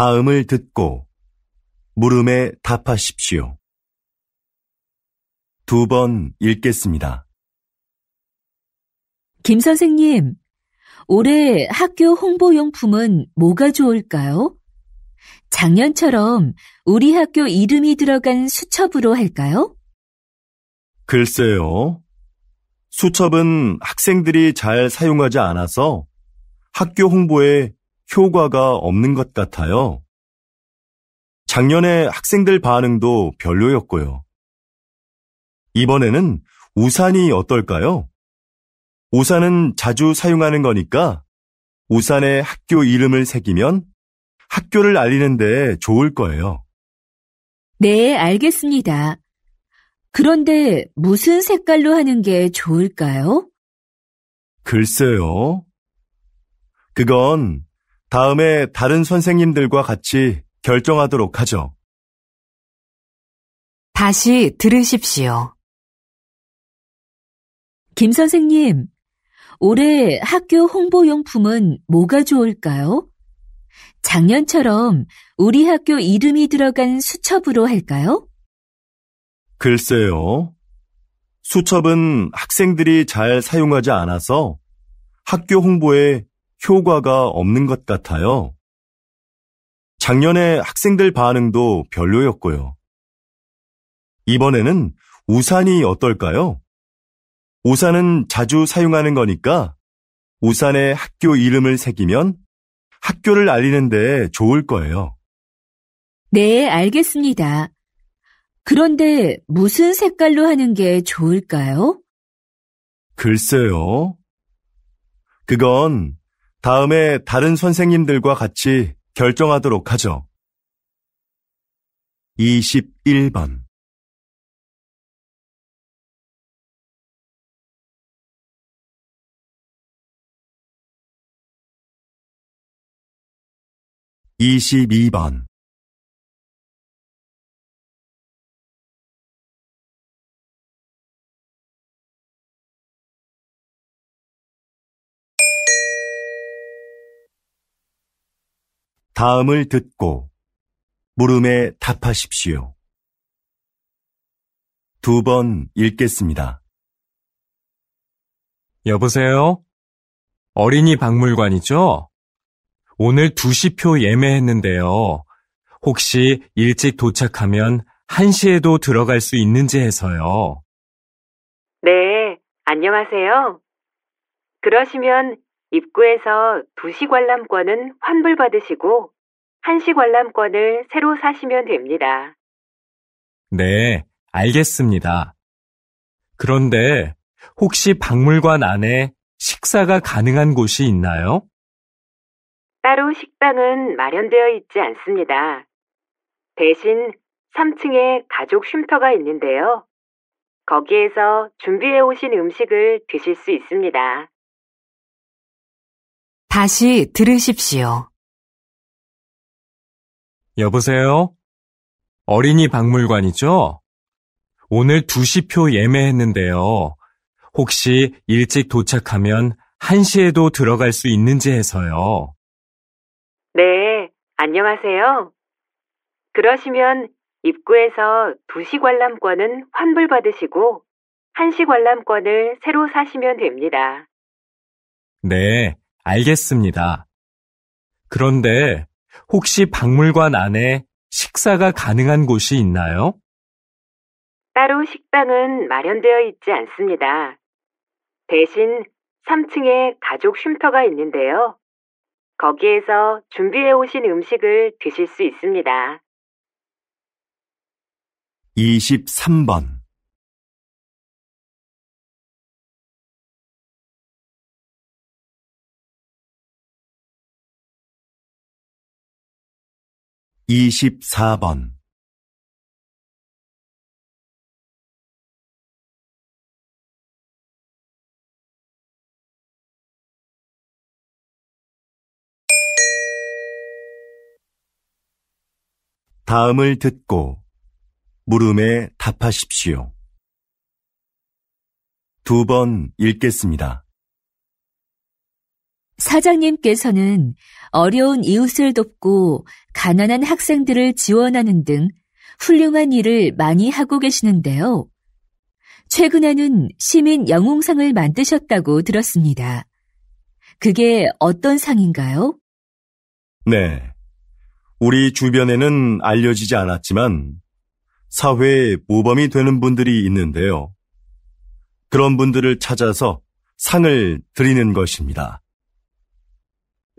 다음을 듣고 물음에 답하십시오. 두 번 읽겠습니다. 김 선생님, 올해 학교 홍보용품은 뭐가 좋을까요? 작년처럼 우리 학교 이름이 들어간 수첩으로 할까요? 글쎄요. 수첩은 학생들이 잘 사용하지 않아서 학교 홍보에 효과가 없는 것 같아요. 작년에 학생들 반응도 별로였고요. 이번에는 우산이 어떨까요? 우산은 자주 사용하는 거니까 우산에 학교 이름을 새기면 학교를 알리는데 좋을 거예요. 네, 알겠습니다. 그런데 무슨 색깔로 하는 게 좋을까요? 글쎄요. 그건 다음에 다른 선생님들과 같이 결정하도록 하죠. 다시 들으십시오. 김 선생님, 올해 학교 홍보용품은 뭐가 좋을까요? 작년처럼 우리 학교 이름이 들어간 수첩으로 할까요? 글쎄요. 수첩은 학생들이 잘 사용하지 않아서 학교 홍보에 효과가 없는 것 같아요. 작년에 학생들 반응도 별로였고요. 이번에는 우산이 어떨까요? 우산은 자주 사용하는 거니까 우산에 학교 이름을 새기면 학교를 알리는데 좋을 거예요. 네, 알겠습니다. 그런데 무슨 색깔로 하는 게 좋을까요? 글쎄요. 그건 다음에 다른 선생님들과 같이 결정하도록 하죠. 21번 22번 다음을 듣고 물음에 답하십시오. 두 번 읽겠습니다. 여보세요? 어린이 박물관이죠? 오늘 2시표 예매했는데요. 혹시 일찍 도착하면 1시에도 들어갈 수 있는지 해서요. 네, 안녕하세요. 그러시면 입구에서 2시 관람권은 환불받으시고 1시 관람권을 새로 사시면 됩니다. 네, 알겠습니다. 그런데 혹시 박물관 안에 식사가 가능한 곳이 있나요? 따로 식당은 마련되어 있지 않습니다. 대신 3층에 가족 쉼터가 있는데요. 거기에서 준비해 오신 음식을 드실 수 있습니다. 다시 들으십시오. 여보세요? 어린이 박물관이죠? 오늘 2시표 예매했는데요. 혹시 일찍 도착하면 1시에도 들어갈 수 있는지 해서요. 네, 안녕하세요. 그러시면 입구에서 2시 관람권은 환불받으시고 1시 관람권을 새로 사시면 됩니다. 네, 알겠습니다. 그런데 혹시 박물관 안에 식사가 가능한 곳이 있나요? 따로 식당은 마련되어 있지 않습니다. 대신 3층에 가족 쉼터가 있는데요. 거기에서 준비해 오신 음식을 드실 수 있습니다. 23번 24번 다음을 듣고 물음에 답하십시오. 두 번 읽겠습니다. 사장님께서는 어려운 이웃을 돕고 가난한 학생들을 지원하는 등 훌륭한 일을 많이 하고 계시는데요. 최근에는 시민 영웅상을 만드셨다고 들었습니다. 그게 어떤 상인가요? 네. 우리 주변에는 알려지지 않았지만 사회에 모범이 되는 분들이 있는데요. 그런 분들을 찾아서 상을 드리는 것입니다.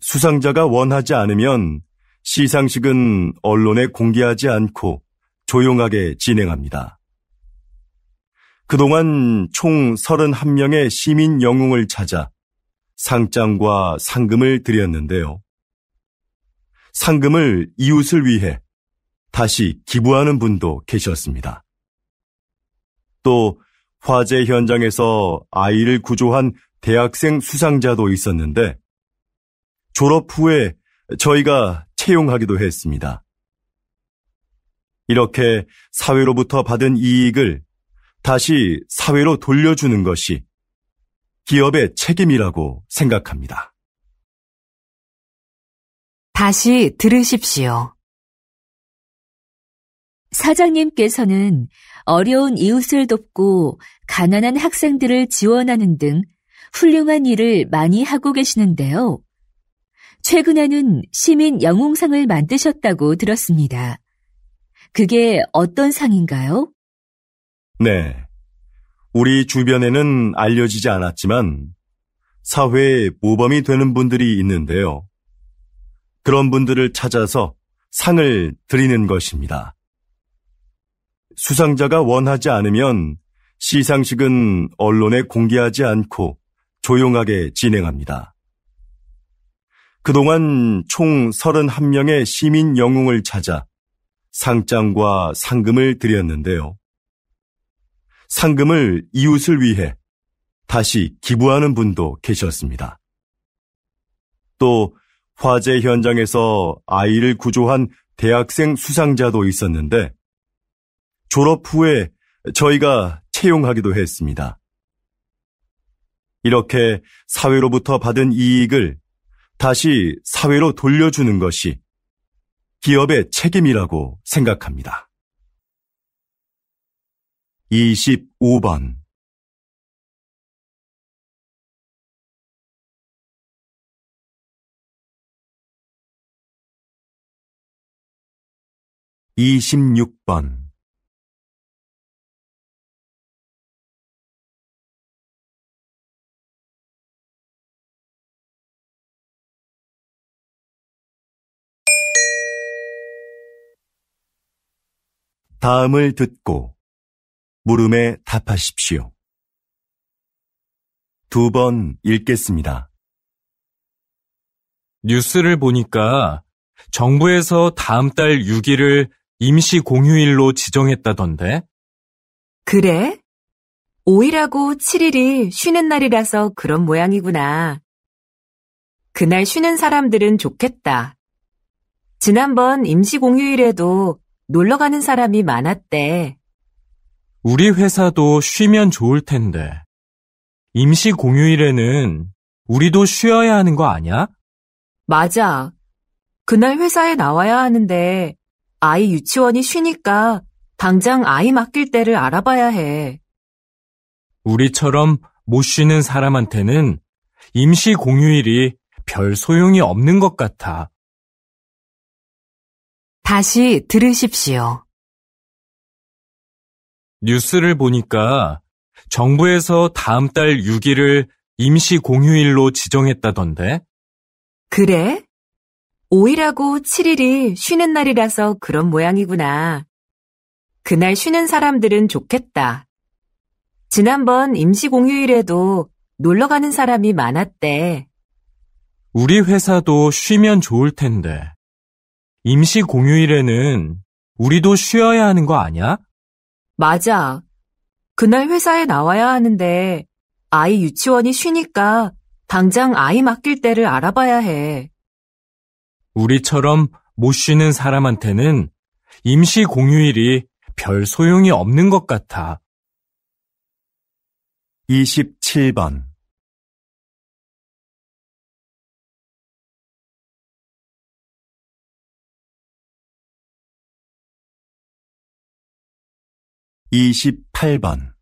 수상자가 원하지 않으면 시상식은 언론에 공개하지 않고 조용하게 진행합니다. 그동안 총 31명의 시민 영웅을 찾아 상장과 상금을 드렸는데요. 상금을 이웃을 위해 다시 기부하는 분도 계셨습니다. 또 화재 현장에서 아이를 구조한 대학생 수상자도 있었는데 졸업 후에 저희가 채용하기도 했습니다. 이렇게 사회로부터 받은 이익을 다시 사회로 돌려주는 것이 기업의 책임이라고 생각합니다. 다시 들으십시오. 사장님께서는 어려운 이웃을 돕고 가난한 학생들을 지원하는 등 훌륭한 일을 많이 하고 계시는데요. 최근에는 시민 영웅상을 만드셨다고 들었습니다. 그게 어떤 상인가요? 네. 우리 주변에는 알려지지 않았지만 사회에 모범이 되는 분들이 있는데요. 그런 분들을 찾아서 상을 드리는 것입니다. 수상자가 원하지 않으면 시상식은 언론에 공개하지 않고 조용하게 진행합니다. 그동안 총 31명의 시민 영웅을 찾아 상장과 상금을 드렸는데요. 상금을 이웃을 위해 다시 기부하는 분도 계셨습니다. 또 화재 현장에서 아이를 구조한 대학생 수상자도 있었는데 졸업 후에 저희가 채용하기도 했습니다. 이렇게 사회로부터 받은 이익을 다시 사회로 돌려주는 것이 기업의 책임이라고 생각합니다. 25번 26번 다음을 듣고 물음에 답하십시오. 두 번 읽겠습니다. 뉴스를 보니까 정부에서 다음 달 6일을 임시 공휴일로 지정했다던데? 그래? 5일하고 7일이 쉬는 날이라서 그런 모양이구나. 그날 쉬는 사람들은 좋겠다. 지난번 임시 공휴일에도 놀러 가는 사람이 많았대. 우리 회사도 쉬면 좋을 텐데. 임시 공휴일에는 우리도 쉬어야 하는 거 아냐? 맞아. 그날 회사에 나와야 하는데 아이 유치원이 쉬니까 당장 아이 맡길 때를 알아봐야 해. 우리처럼 못 쉬는 사람한테는 임시 공휴일이 별 소용이 없는 것 같아. 다시 들으십시오. 뉴스를 보니까 정부에서 다음 달 6일을 임시 공휴일로 지정했다던데? 그래? 5일하고 7일이 쉬는 날이라서 그런 모양이구나. 그날 쉬는 사람들은 좋겠다. 지난번 임시 공휴일에도 놀러 가는 사람이 많았대. 우리 회사도 쉬면 좋을 텐데. 임시 공휴일에는 우리도 쉬어야 하는 거 아냐? 맞아. 그날 회사에 나와야 하는데 아이 유치원이 쉬니까 당장 아이 맡길 때를 알아봐야 해. 우리처럼 못 쉬는 사람한테는 임시 공휴일이 별 소용이 없는 것 같아. 27번 28번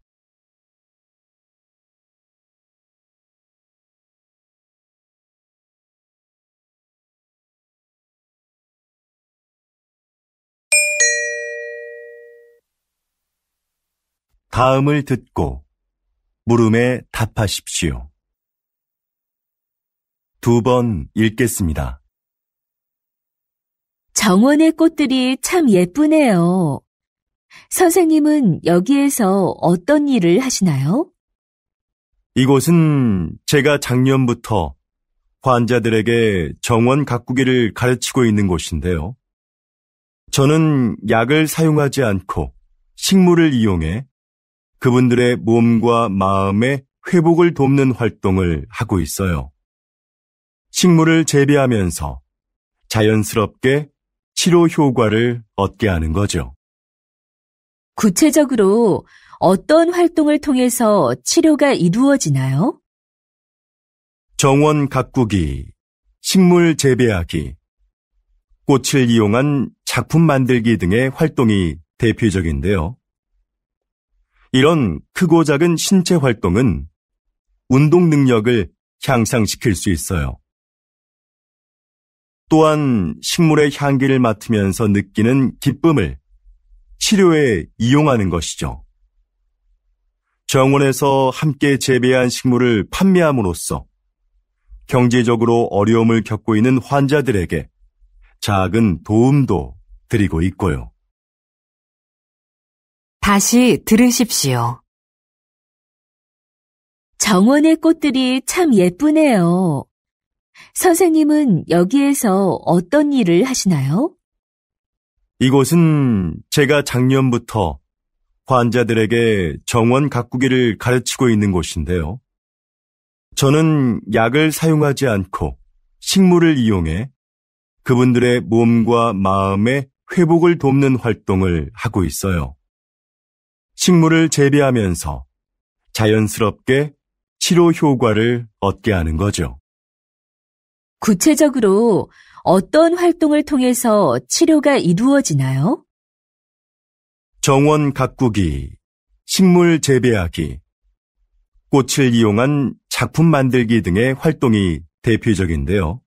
다음을 듣고 물음에 답하십시오. 두 번 읽겠습니다. 정원의 꽃들이 참 예쁘네요. 선생님은 여기에서 어떤 일을 하시나요? 이곳은 제가 작년부터 환자들에게 정원 가꾸기를 가르치고 있는 곳인데요. 저는 약을 사용하지 않고 식물을 이용해 그분들의 몸과 마음의 회복을 돕는 활동을 하고 있어요. 식물을 재배하면서 자연스럽게 치료 효과를 얻게 하는 거죠. 구체적으로 어떤 활동을 통해서 치료가 이루어지나요? 정원 가꾸기, 식물 재배하기, 꽃을 이용한 작품 만들기 등의 활동이 대표적인데요. 이런 크고 작은 신체 활동은 운동 능력을 향상시킬 수 있어요. 또한 식물의 향기를 맡으면서 느끼는 기쁨을 치료에 이용하는 것이죠. 정원에서 함께 재배한 식물을 판매함으로써 경제적으로 어려움을 겪고 있는 환자들에게 작은 도움도 드리고 있고요. 다시 들으십시오. 정원의 꽃들이 참 예쁘네요. 선생님은 여기에서 어떤 일을 하시나요? 이곳은 제가 작년부터 환자들에게 정원 가꾸기를 가르치고 있는 곳인데요. 저는 약을 사용하지 않고 식물을 이용해 그분들의 몸과 마음의 회복을 돕는 활동을 하고 있어요. 식물을 재배하면서 자연스럽게 치료 효과를 얻게 하는 거죠. 구체적으로 어떤 활동을 통해서 치료가 이루어지나요? 정원 가꾸기, 식물 재배하기, 꽃을 이용한 작품 만들기 등의 활동이 대표적인데요.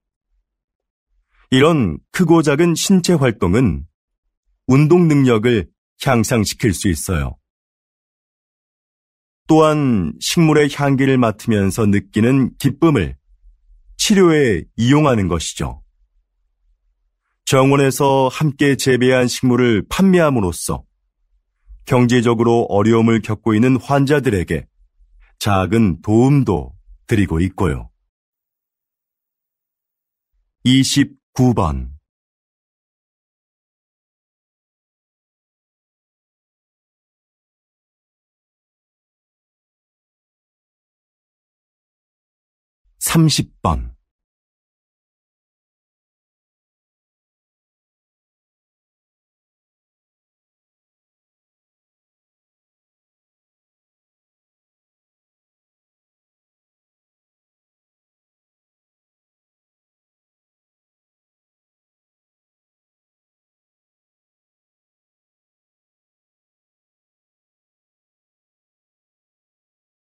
이런 크고 작은 신체 활동은 운동 능력을 향상시킬 수 있어요. 또한 식물의 향기를 맡으면서 느끼는 기쁨을 치료에 이용하는 것이죠. 정원에서 함께 재배한 식물을 판매함으로써 경제적으로 어려움을 겪고 있는 환자들에게 작은 도움도 드리고 있고요. 29번 30번